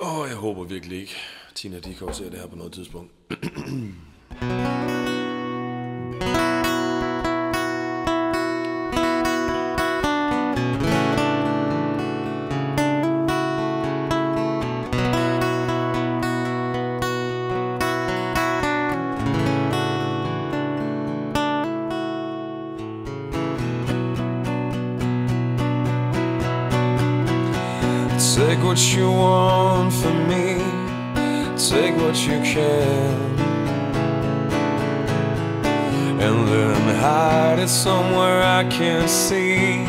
Åh, oh, jeg håber virkelig ikke, Tina Dikov ser det her på noget tidspunkt. Take what you want what you can, and then hide it somewhere I can't see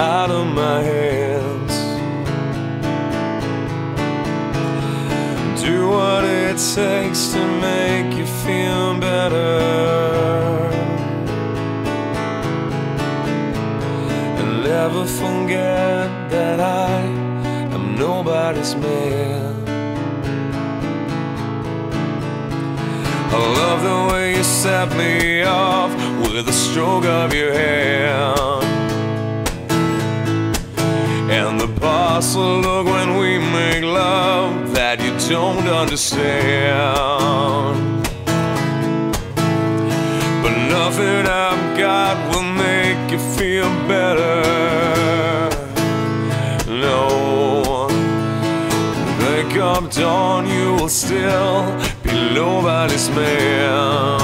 out of my hands. Do what it takes to make you feel better. And never forget that I am nobody's man. Set me off with a stroke of your hand. And the parcel look when we make love that you don't understand. But nothing I've got will make you feel better. No, break up dawn, you will still nobody's man.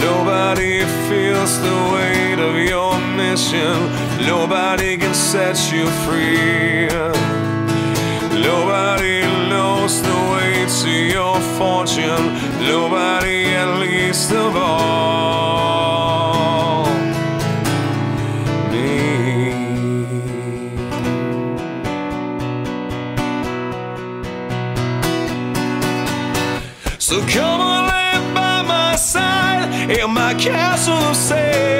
Nobody feels the weight of your mission. Nobody can set you free. Nobody knows the way to your fortune. Nobody, at least of all, So come on, lay by my side in my castle of sand.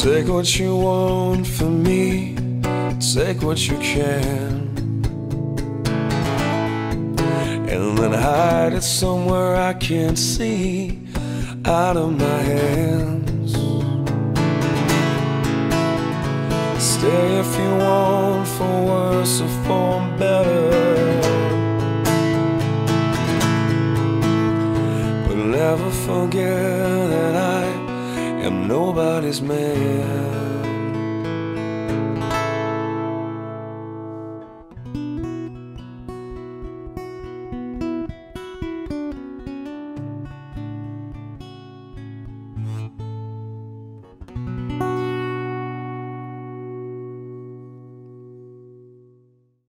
Take what you want from me, take what you can, and then hide it somewhere I can't see out of my hands. Stay if you want for worse or for better. But never forget am nobody's man.